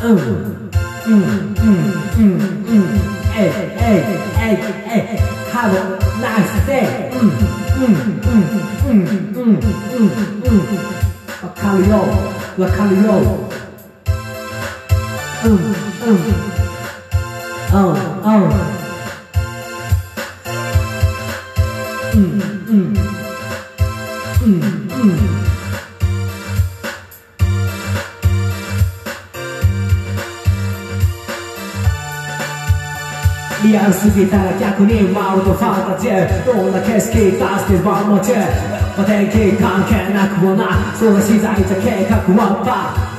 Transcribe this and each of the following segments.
Mm, mm, mm, mm, mm. Hey, hey, hey, hey, have a nice day. Mm, mm, mm, mm, mm, mm, mm. Bacalhau, bacalhau. Mm, mm. Oh, oh. Mm. リアルすぎたら逆にマウントファンタジーどんな景色出してワンモチま天気関係なくもなその資材じゃ計画はパー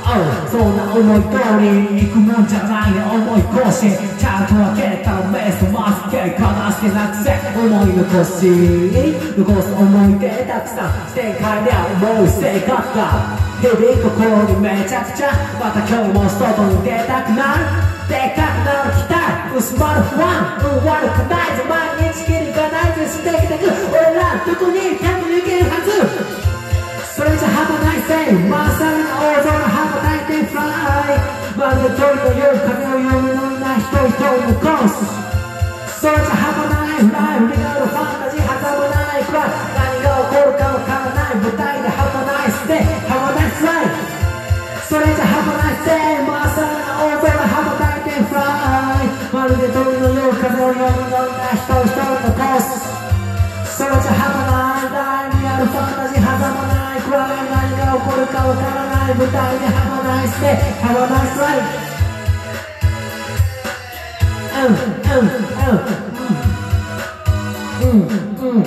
そんな思い通りに行くもんじゃないね。思い越し。ちゃんと開けたらメスマスケ悲しけなくせ思い残し。残す思い出たくさん。して帰りゃ思う生活が日々心にめちゃくちゃ。また今日も外に出たくなる。でかくなる。期待薄まる不安うん悪くないぞ毎日切りがないとしてきてく俺らどこにいても抜けるはずそれじゃはまないせいまさに大空羽ばたいてフライまるで鳥のよう風を読むような一人一人のコースそれじゃはまないフライ振りなるファンタジー挟まないくらい何が起こるかわからない舞台ではまないステはまないフライそれじゃはまないよう風を読むような一人一人のコースそれじゃはまないリアルファンタジー挟まないくらい何が起こるかわからない舞台ではまないしてはまないフライうんうんうんうんうんうん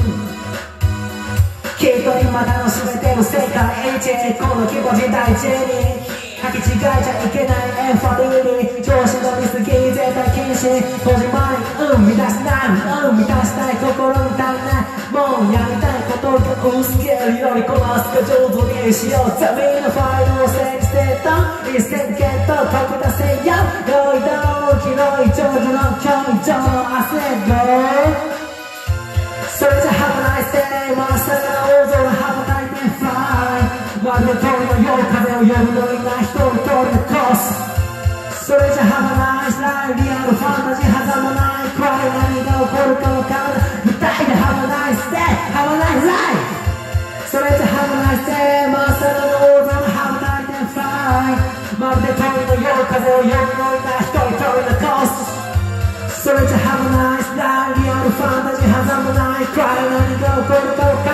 きっと今楽しめてる世界一この気持ち大事にき違えちゃいけないエンファディーに調子乗りすぎ絶対禁止小島にうん満たしたいうん満たしたい心に足りないもうやりたいことが薄けるよりこなすか上手にしようザミのファイルを整理してと一斉にゲット得出せよ良い動機の異常時の今日以上の汗がそれじゃはまないせいまっさら大空羽ばたいてフライまるで鳥のよう風を呼ぶのにそれじゃはまないライリアルファンタジー挟まないくらい何が起こるかわからない舞台ではまないせいはまないライそれじゃはまないせいまっさらの大空羽ばたいてフライまるで鳥のよう風を呼ぶのにな一人一人のコースそれじゃはまないライリアルファンタジー挟まないくらい何が起こるかわからない